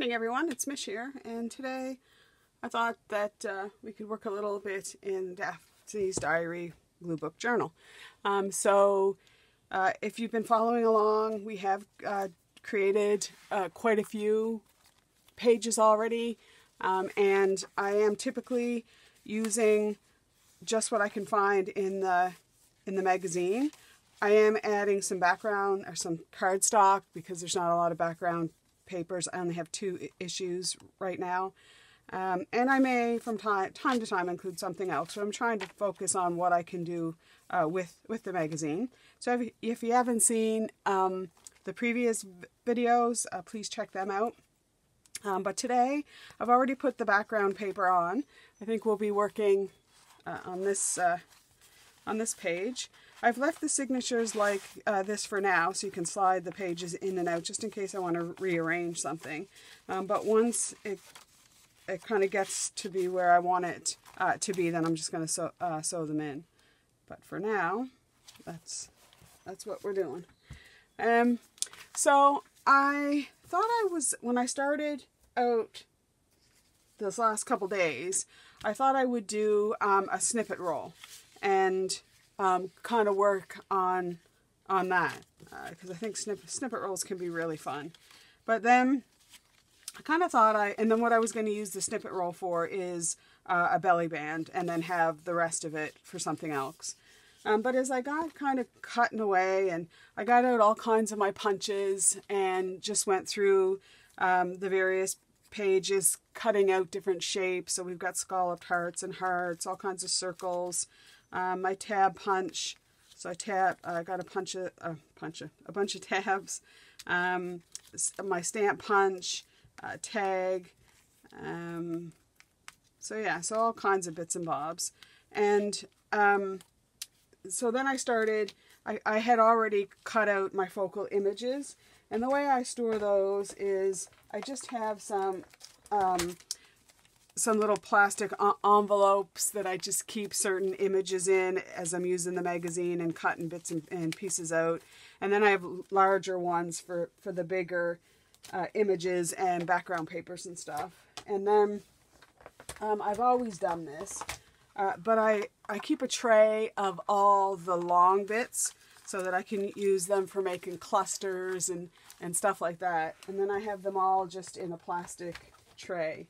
morning everyone, it's Mish here and today I thought that uh, we could work a little bit in Daphne's Diary Glue Book Journal. Um, so uh, if you've been following along, we have uh, created uh, quite a few pages already um, and I am typically using just what I can find in the in the magazine. I am adding some background or some cardstock because there's not a lot of background papers. I only have two issues right now. Um, and I may, from time, time to time, include something else. So I'm trying to focus on what I can do uh, with, with the magazine. So if, if you haven't seen um, the previous videos, uh, please check them out. Um, but today, I've already put the background paper on. I think we'll be working uh, on this uh, on this page. I've left the signatures like uh, this for now, so you can slide the pages in and out just in case I want to rearrange something. Um, but once it, it kind of gets to be where I want it uh, to be, then I'm just going to sew, uh, sew them in. But for now, that's, that's what we're doing. Um, so I thought I was, when I started out this last couple days, I thought I would do um, a snippet roll. And um, kind of work on on that because uh, I think snip, snippet rolls can be really fun. But then I kind of thought I, and then what I was going to use the snippet roll for is uh, a belly band and then have the rest of it for something else. Um, but as I got kind of cutting away and I got out all kinds of my punches and just went through um, the various pages cutting out different shapes. So we've got scalloped hearts and hearts, all kinds of circles, um, my tab punch. So I tab, I got a punch, a, a punch, a, a bunch of tabs. Um, my stamp punch, uh, tag. Um, so yeah, so all kinds of bits and bobs. And um, so then I started, I, I had already cut out my focal images. And the way I store those is I just have some um, some little plastic envelopes that I just keep certain images in as I'm using the magazine and cutting bits and, and pieces out. And then I have larger ones for, for the bigger uh, images and background papers and stuff. And then um, I've always done this, uh, but I, I keep a tray of all the long bits so that I can use them for making clusters and, and stuff like that. And then I have them all just in a plastic tray.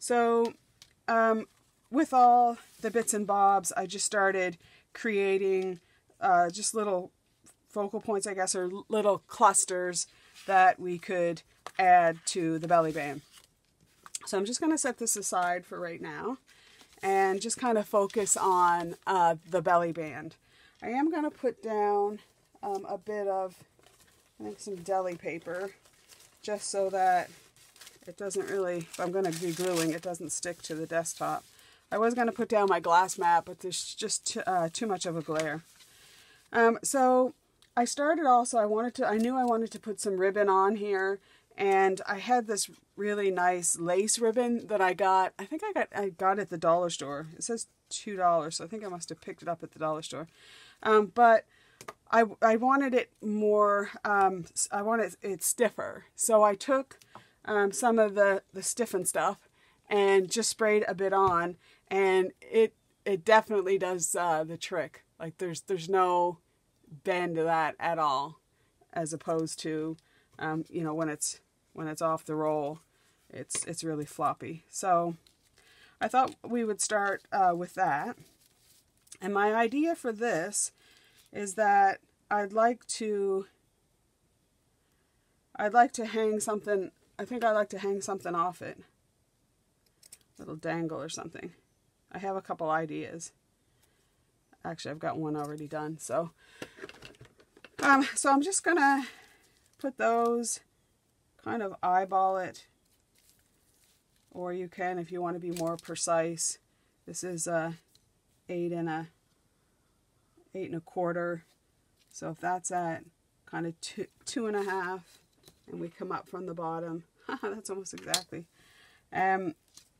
So um, with all the bits and bobs, I just started creating uh, just little focal points, I guess, or little clusters that we could add to the belly band. So I'm just going to set this aside for right now and just kind of focus on uh, the belly band. I am going to put down um, a bit of, I think, some deli paper just so that it doesn't really, if I'm going to be gluing, it doesn't stick to the desktop. I was going to put down my glass mat, but there's just uh, too much of a glare. Um, so I started also, I wanted to, I knew I wanted to put some ribbon on here, and I had this really nice lace ribbon that I got, I think I got, I got at the dollar store. It says $2, so I think I must have picked it up at the dollar store. Um, but I, I wanted it more, um, I wanted it stiffer. So I took um, some of the, the Stiffen Stuff and just sprayed a bit on and it it definitely does uh, the trick. Like there's there's no bend to that at all as opposed to um, you know when it's when it's off the roll it's it's really floppy. So I thought we would start uh, with that. And my idea for this is that I'd like to I'd like to hang something I think I like to hang something off it. A little dangle or something. I have a couple ideas. Actually, I've got one already done. So, um, so I'm just going to put those, kind of eyeball it. Or you can, if you want to be more precise. This is a eight and a eight and a quarter. So if that's at kind of two, two and a half, and we come up from the bottom, that's almost exactly. Um,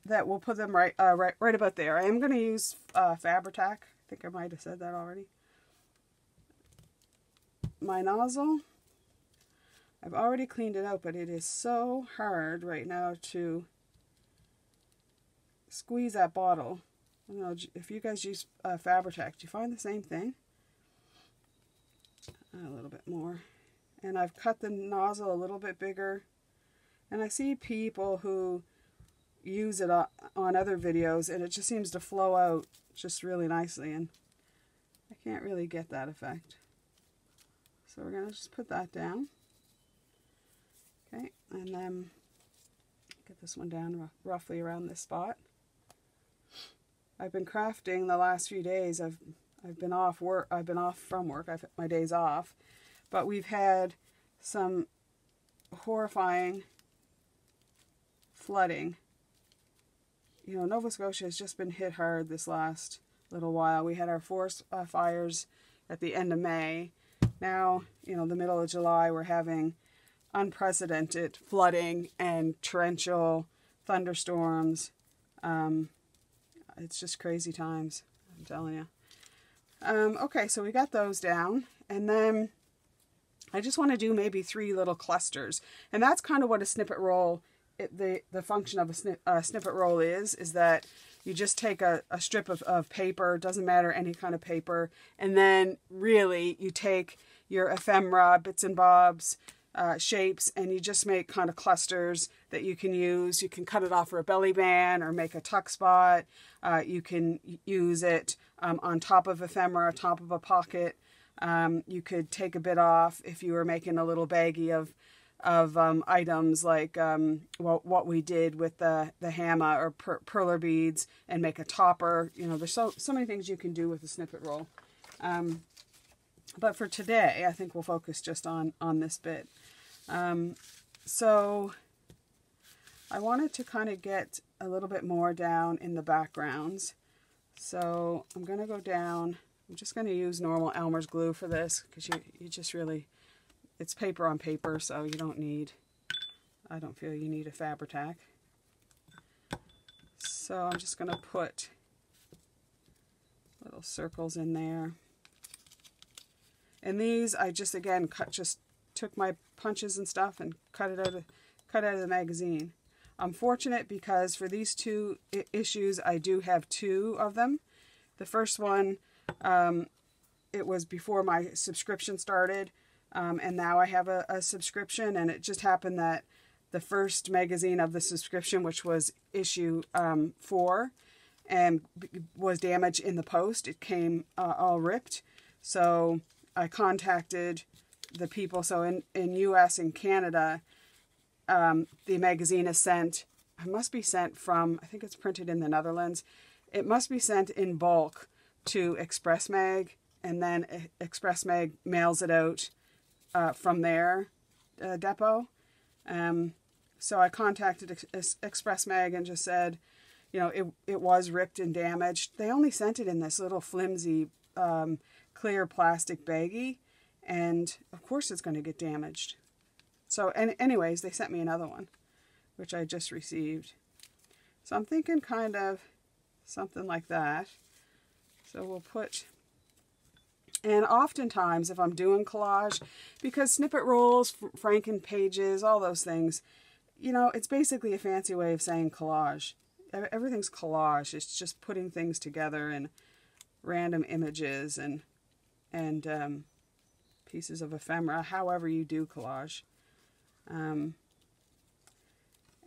that we'll put them right, uh, right, right about there. I am going to use uh, Fabri-Tac. I think I might have said that already. My nozzle. I've already cleaned it out, but it is so hard right now to squeeze that bottle. I don't know if you guys use uh, Fabri-Tac. Do you find the same thing? A little bit more. And I've cut the nozzle a little bit bigger. And I see people who use it on other videos and it just seems to flow out just really nicely and I can't really get that effect. So we're going to just put that down. Okay, and then get this one down roughly around this spot. I've been crafting the last few days. I've I've been off work. I've been off from work. I've my days off, but we've had some horrifying flooding. You know, Nova Scotia has just been hit hard this last little while. We had our forest uh, fires at the end of May. Now, you know, the middle of July, we're having unprecedented flooding and torrential thunderstorms. Um, it's just crazy times, I'm telling you. Um, okay, so we got those down. And then I just want to do maybe three little clusters. And that's kind of what a snippet roll, it, the, the function of a snip, snippet roll is, is that you just take a, a strip of, of paper, doesn't matter any kind of paper, and then really you take your ephemera, bits and bobs, uh, shapes and you just make kind of clusters that you can use. You can cut it off for a belly band or make a tuck spot. Uh, you can use it um, on top of ephemera, top of a pocket. Um, you could take a bit off if you were making a little baggie of of um, items like um, what, what we did with the, the Hama or per perler beads and make a topper. You know, there's so, so many things you can do with a snippet roll. Um, but for today, I think we'll focus just on, on this bit. Um, so I wanted to kind of get a little bit more down in the backgrounds. So I'm going to go down. I'm just going to use normal Elmer's glue for this because you, you just really, it's paper on paper, so you don't need, I don't feel you need a Fabri-Tac. So I'm just going to put little circles in there. And these I just, again, cut just took my punches and stuff and cut it out of, cut out of the magazine. I'm fortunate because for these two issues, I do have two of them. The first one, um, it was before my subscription started, um, and now I have a, a subscription, and it just happened that the first magazine of the subscription, which was issue um, four, and was damaged in the post. It came uh, all ripped. So I contacted the people. So in, in U.S. and Canada, um, the magazine is sent, it must be sent from, I think it's printed in the Netherlands. It must be sent in bulk to Express Mag, and then Express Mag mails it out uh, from their uh, depot. Um, so I contacted Ex Express Mag and just said, you know, it, it was ripped and damaged. They only sent it in this little flimsy um, clear plastic baggie and of course it's going to get damaged. So, and anyways, they sent me another one, which I just received. So I'm thinking kind of something like that. So we'll put, and oftentimes if I'm doing collage, because snippet rolls, Franken pages, all those things, you know, it's basically a fancy way of saying collage. Everything's collage. It's just putting things together and random images and, and, um, pieces of ephemera, however you do collage. Um,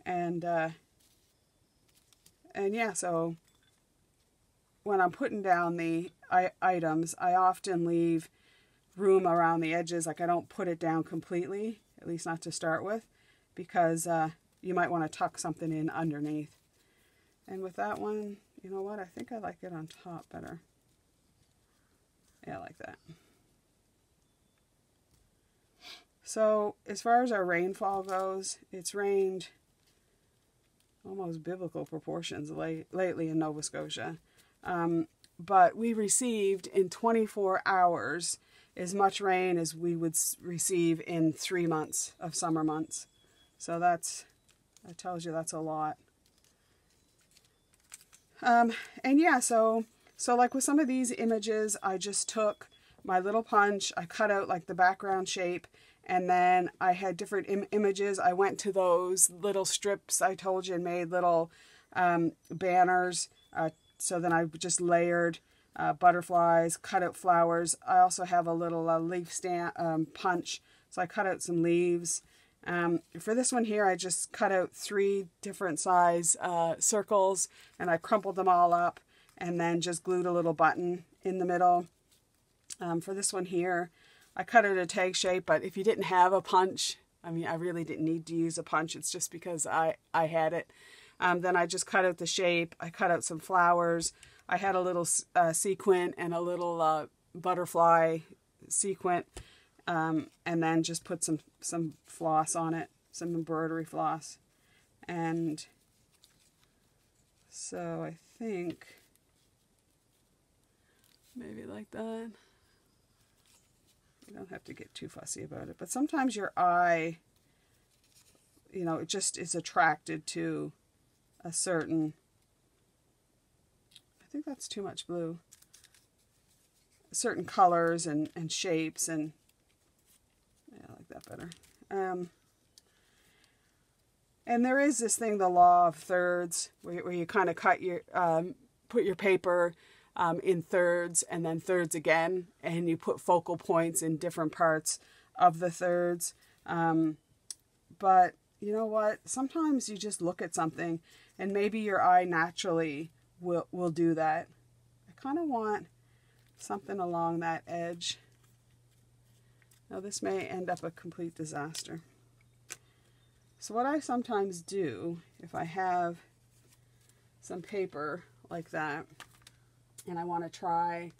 and, uh, and yeah, so when I'm putting down the items, I often leave room around the edges. Like I don't put it down completely, at least not to start with, because uh, you might want to tuck something in underneath. And with that one, you know what? I think I like it on top better. Yeah, I like that. So as far as our rainfall goes, it's rained almost biblical proportions late, lately in Nova Scotia. Um, but we received in 24 hours as much rain as we would receive in three months of summer months. So that's, that tells you that's a lot. Um, and yeah, so, so like with some of these images, I just took my little punch, I cut out like the background shape, And then I had different Im images. I went to those little strips I told you and made little um, banners. Uh, so then I just layered uh, butterflies, cut out flowers. I also have a little uh, leaf stand um, punch. So I cut out some leaves. Um, for this one here, I just cut out three different size uh, circles and I crumpled them all up and then just glued a little button in the middle. Um, for this one here, I cut it a tag shape, but if you didn't have a punch, I mean, I really didn't need to use a punch. It's just because I, I had it. Um, then I just cut out the shape. I cut out some flowers. I had a little uh, sequin and a little uh, butterfly sequin. Um, and then just put some, some floss on it, some embroidery floss. And so I think maybe like that. You don't have to get too fussy about it. But sometimes your eye, you know, it just is attracted to a certain, I think that's too much blue, certain colors and, and shapes and, yeah, I like that better. Um, and there is this thing, the law of thirds, where, where you kind of cut your, um, put your paper um, in thirds and then thirds again, and you put focal points in different parts of the thirds. Um, but you know what? Sometimes you just look at something and maybe your eye naturally will, will do that. I kind of want something along that edge. Now this may end up a complete disaster. So what I sometimes do, if I have some paper like that, and I want to try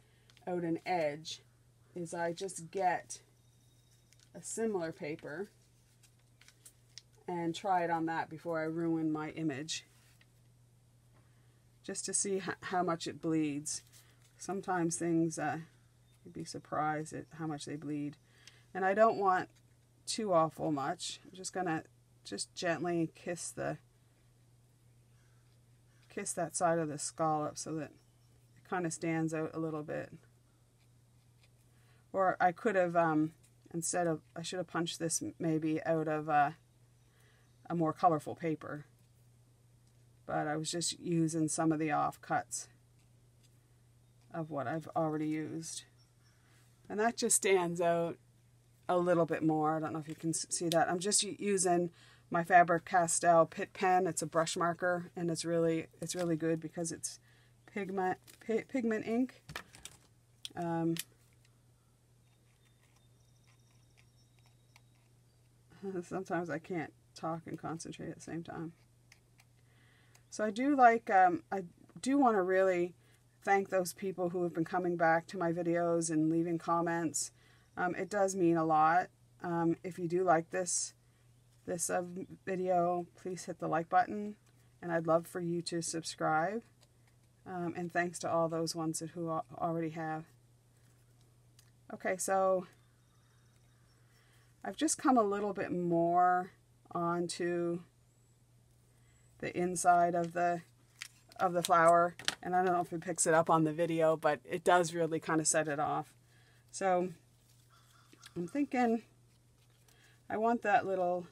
out an edge, is I just get a similar paper and try it on that before I ruin my image just to see how much it bleeds. Sometimes things, uh, you'd be surprised at how much they bleed. And I don't want too awful much. I'm just going to just gently kiss the kiss that side of the scallop so that it kind of stands out a little bit. Or I could have, um, instead of, I should have punched this maybe out of uh, a more colorful paper but I was just using some of the offcuts of what I've already used. And that just stands out a little bit more. I don't know if you can see that. I'm just using my Faber-Castell Pitt pen. It's a brush marker and it's really it's really good because it's pigment pigment ink. Um, sometimes I can't talk and concentrate at the same time. So I do like, um, I do want to really thank those people who have been coming back to my videos and leaving comments. Um, it does mean a lot. Um, if you do like this, this uh, video, please hit the like button. And I'd love for you to subscribe. Um, and thanks to all those ones that who already have. Okay, so I've just come a little bit more onto the inside of the of the flower. And I don't know if it picks it up on the video but it does really kind of set it off. So I'm thinking I want that little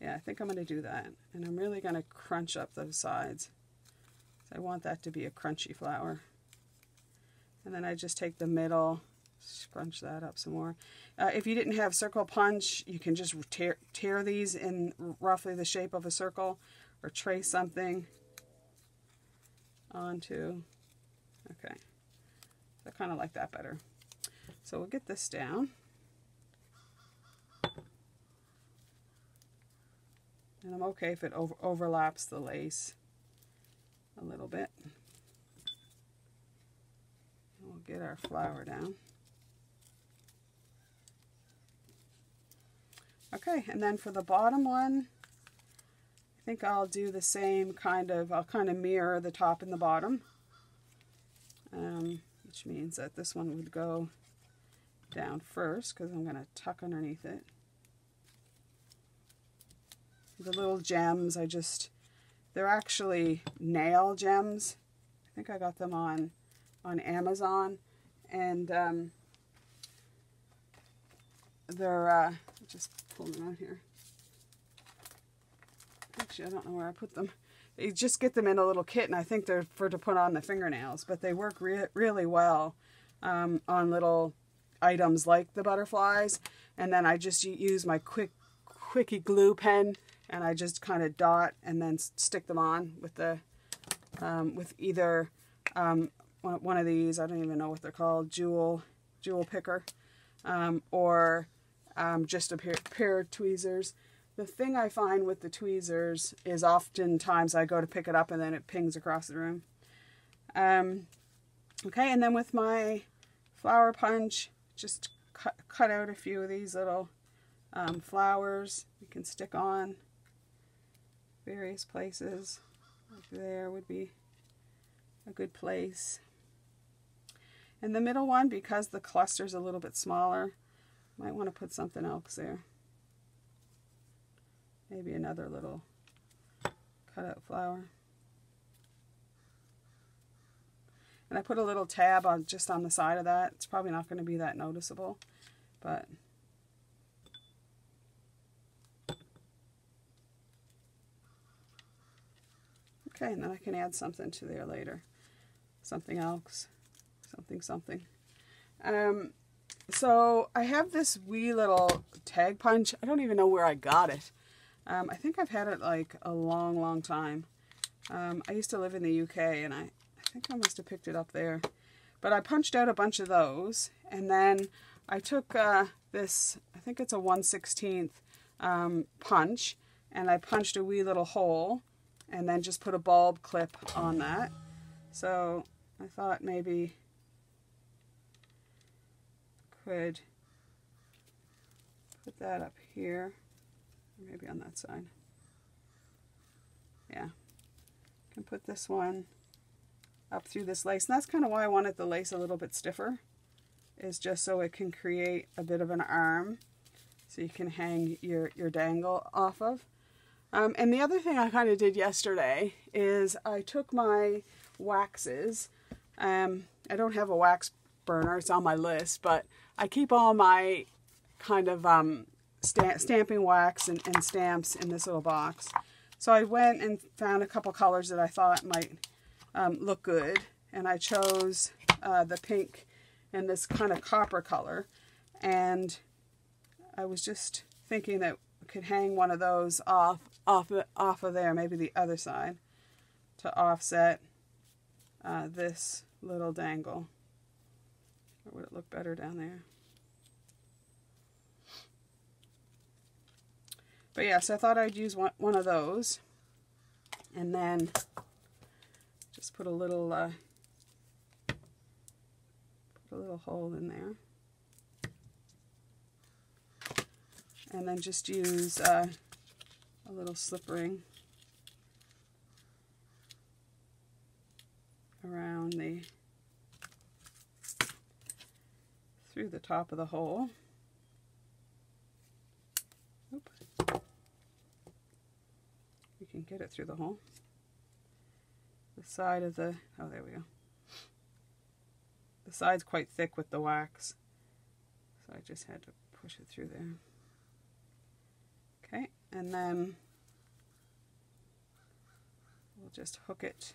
yeah I think I'm going to do that. And I'm really going to crunch up those sides. I want that to be a crunchy flower. And then I just take the middle scrunch that up some more. Uh, if you didn't have circle punch, you can just tear, tear these in roughly the shape of a circle or trace something onto. Okay, I kind of like that better. So we'll get this down. And I'm okay if it over overlaps the lace a little bit. We'll get our flower down. Okay, and then for the bottom one, I think I'll do the same kind of, I'll kind of mirror the top and the bottom, um, which means that this one would go down first because I'm going to tuck underneath it. The little gems, I just, they're actually nail gems. I think I got them on, on Amazon. And um, they're, uh, just pull them out here. Actually, I don't know where I put them. You just get them in a little kit, and I think they're for to put on the fingernails, but they work re really well um, on little items like the butterflies. And then I just use my quick quickie glue pen, and I just kind of dot and then stick them on with the um, with either um, one of these. I don't even know what they're called, jewel jewel picker, um, or um, just a pair, pair of tweezers. The thing I find with the tweezers is oftentimes I go to pick it up and then it pings across the room. Um, okay, and then with my flower punch, just cut, cut out a few of these little um, flowers you can stick on various places. Like there would be a good place. And the middle one, because the cluster's a little bit smaller, might want to put something else there. Maybe another little cutout flower. And I put a little tab on just on the side of that. It's probably not going to be that noticeable, but Okay, and then I can add something to there later. Something else. Something, something. Um, so I have this wee little tag punch. I don't even know where I got it. Um, I think I've had it like a long, long time. Um, I used to live in the UK and I, I think I must have picked it up there. But I punched out a bunch of those and then I took uh, this, I think it's a 1 16th um, punch and I punched a wee little hole and then just put a bulb clip on that. So I thought maybe could put that up here maybe on that side. Yeah. Can put this one up through this lace. And that's kind of why I wanted the lace a little bit stiffer, is just so it can create a bit of an arm so you can hang your, your dangle off of. Um, and the other thing I kind of did yesterday is I took my waxes. Um, I don't have a wax burner, it's on my list, but I keep all my kind of um, stamp, stamping wax and, and, stamps in this little box. So I went and found a couple colors that I thought might um, look good. And I chose uh, the pink and this kind of copper color. And I was just thinking that we could hang one of those off, off, off of there, maybe the other side, to offset uh, this little dangle. Or would it look better down there? But yes, yeah, so I thought I'd use one, one of those. And then just put a little uh, put a little hole in there. And then just use uh, a little slip ring around the through the top of the hole. You can get it through the hole. The side of the, oh there we go. The side's quite thick with the wax, so I just had to push it through there. Okay, and then we'll just hook it,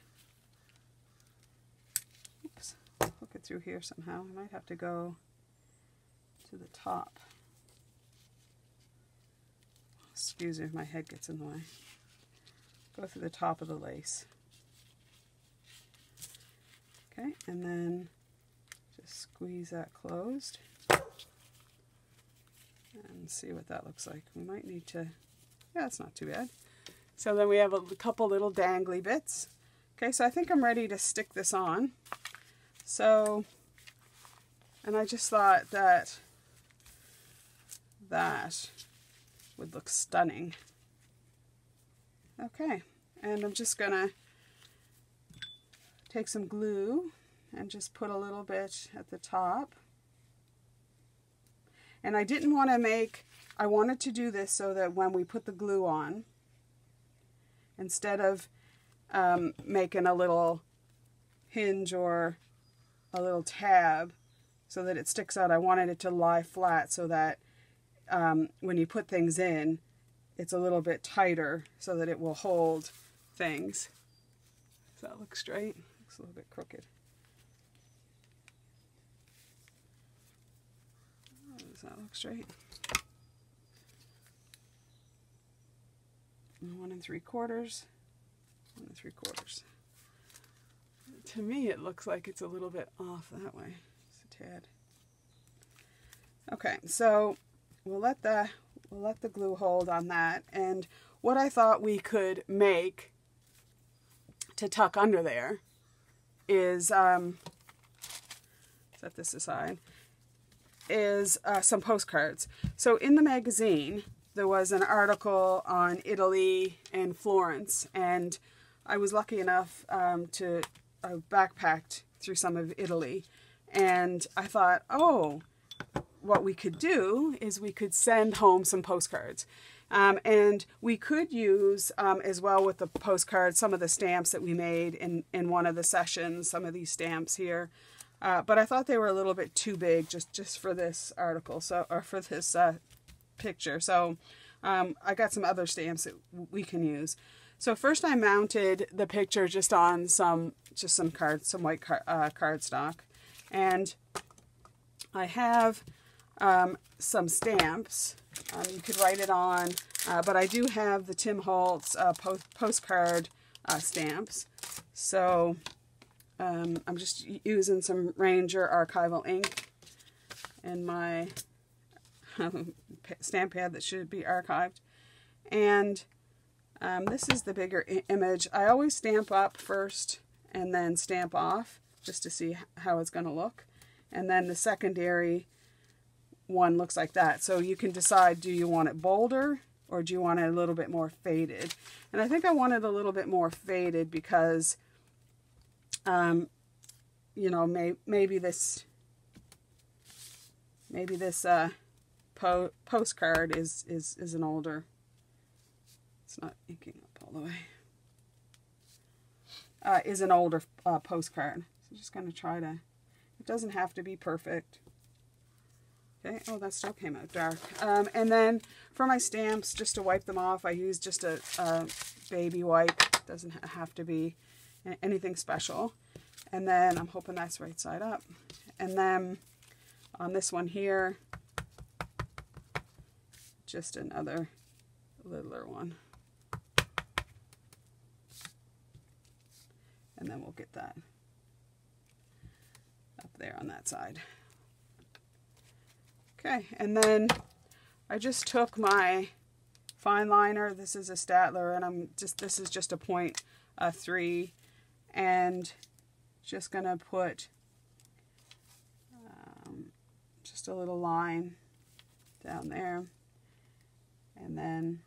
hook it through here somehow. I might have to go to the top. Excuse me if my head gets in the way go through the top of the lace. Okay, and then just squeeze that closed and see what that looks like. We might need to, yeah, it's not too bad. So then we have a couple little dangly bits. Okay, so I think I'm ready to stick this on. So, and I just thought that that would look stunning. Okay, and I'm just gonna take some glue and just put a little bit at the top. And I didn't want to make, I wanted to do this so that when we put the glue on, instead of um, making a little hinge or a little tab so that it sticks out, I wanted it to lie flat so that um, when you put things in, it's a little bit tighter so that it will hold things. Does that look straight? Looks a little bit crooked. Does that look straight? One and three quarters. One and three quarters. To me, it looks like it's a little bit off that way. Just a tad. Okay, so we'll let the we'll let the glue hold on that. And what I thought we could make to tuck under there is um, set this aside is uh, some postcards. So in the magazine, there was an article on Italy and Florence, and I was lucky enough um, to I backpacked through some of Italy, and I thought, oh, what we could do is we could send home some postcards. Um, and we could use um, as well with the postcards some of the stamps that we made in, in one of the sessions, some of these stamps here. Uh, but I thought they were a little bit too big just, just for this article, so or for this uh, picture. So um, I got some other stamps that we can use. So first I mounted the picture just on some just some cards, some white car, uh, cardstock, and I have um, some stamps. Um, you could write it on, uh, but I do have the Tim Holtz uh, post postcard uh, stamps. So um, I'm just using some Ranger archival ink in my stamp pad that should be archived. And um, this is the bigger image. I always stamp up first and then stamp off just to see how it's going to look. And then the secondary one looks like that. So you can decide, do you want it bolder or do you want it a little bit more faded? And I think I want it a little bit more faded because, um, you know, may, maybe this, maybe this uh, po postcard is, is, is an older, it's not inking up all the way, uh, is an older uh, postcard. So I'm just going to try to, it doesn't have to be perfect. Okay, oh, that still came out dark. Um, and then for my stamps, just to wipe them off, I use just a, a baby wipe. Doesn't have to be anything special. And then I'm hoping that's right side up. And then on this one here, just another littler one. And then we'll get that up there on that side. Okay, and then I just took my fine liner. This is a Staedtler, and I'm just this is just a point a three, and just gonna put um, just a little line down there, and then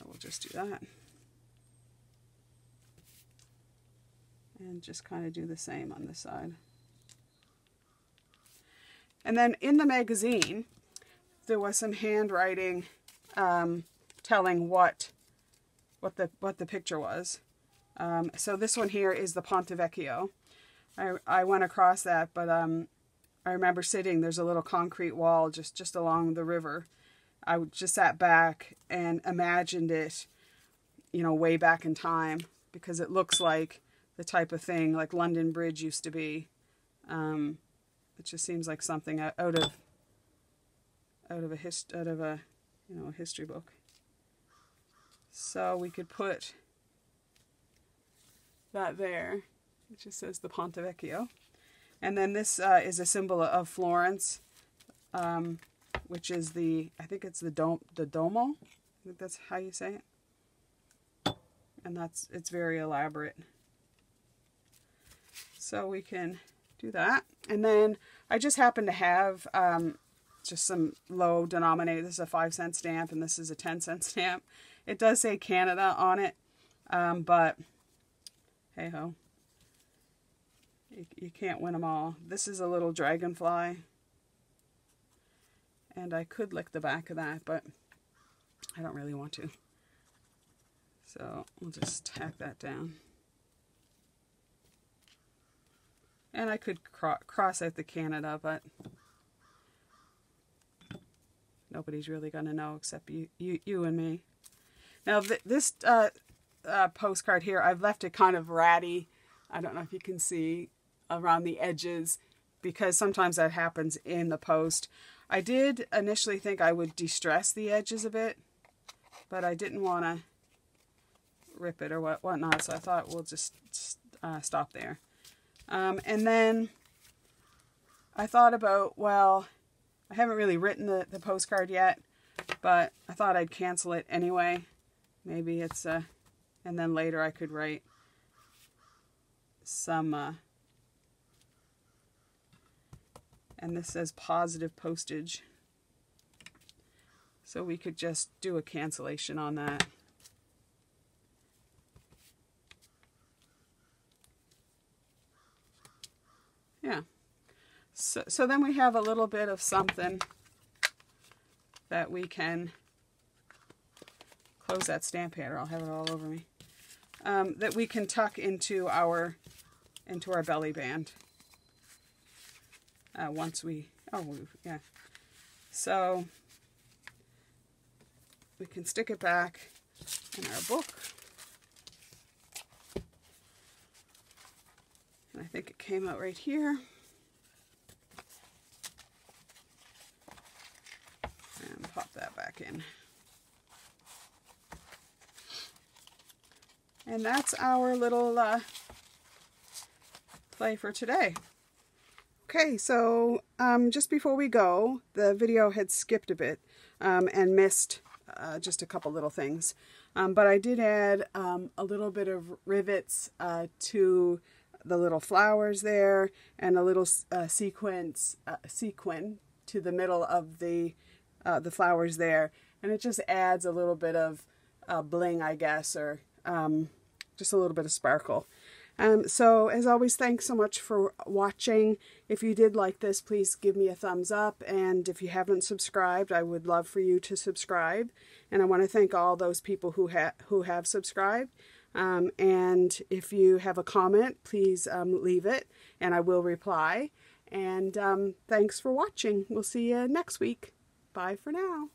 I will just do that. And just kind of do the same on this side. And then in the magazine, there was some handwriting um, telling what what the what the picture was. Um, so this one here is the Ponte Vecchio. I, I went across that, but um, I remember sitting, there's a little concrete wall just, just along the river. I just sat back and imagined it, you know, way back in time because it looks like the type of thing like London Bridge used to be. Um, it just seems like something out of out of a hist out of a you know a history book. So we could put that there. It just says the Ponte Vecchio. And then this uh, is a symbol of Florence, um, which is the, I think it's the, dom the Domo. I think that's how you say it. And that's, it's very elaborate. So we can do that. And then I just happen to have um, just some low denominator. This is a 5 cent stamp and this is a 10 cent stamp. It does say Canada on it, um, but hey ho. You, you can't win them all. This is a little dragonfly. And I could lick the back of that, but I don't really want to. So we'll just tack that down. And I could cro cross out the Canada, but nobody's really going to know except you, you, you and me. Now, th this uh, uh, postcard here, I've left it kind of ratty. I don't know if you can see around the edges because sometimes that happens in the post. I did initially think I would distress the edges a bit, but I didn't want to rip it or what whatnot, so I thought we'll just uh, stop there. Um, and then I thought about, well, I haven't really written the, the postcard yet, but I thought I'd cancel it anyway. Maybe it's, uh, and then later I could write some, uh, and this says positive postage. So we could just do a cancellation on that. Yeah. So, so then we have a little bit of something that we can close that stamp header. I'll have it all over me. Um, that we can tuck into our into our belly band. Uh, once we oh yeah, so we can stick it back in our book. And I think it came out right here. And And that's our little uh, play for today. Okay, so um, just before we go, the video had skipped a bit um, and missed uh, just a couple little things. Um, but I did add um, a little bit of rivets uh, to the little flowers there and a little uh, sequence, uh, sequin to the middle of the, uh, the flowers there. And it just adds a little bit of uh, bling, I guess, or um, just a little bit of sparkle. Um, so as always, thanks so much for watching. If you did like this, please give me a thumbs up. And if you haven't subscribed, I would love for you to subscribe. And I want to thank all those people who, ha who have subscribed. Um, and if you have a comment, please um, leave it and I will reply. And um, thanks for watching. We'll see you next week. Bye for now.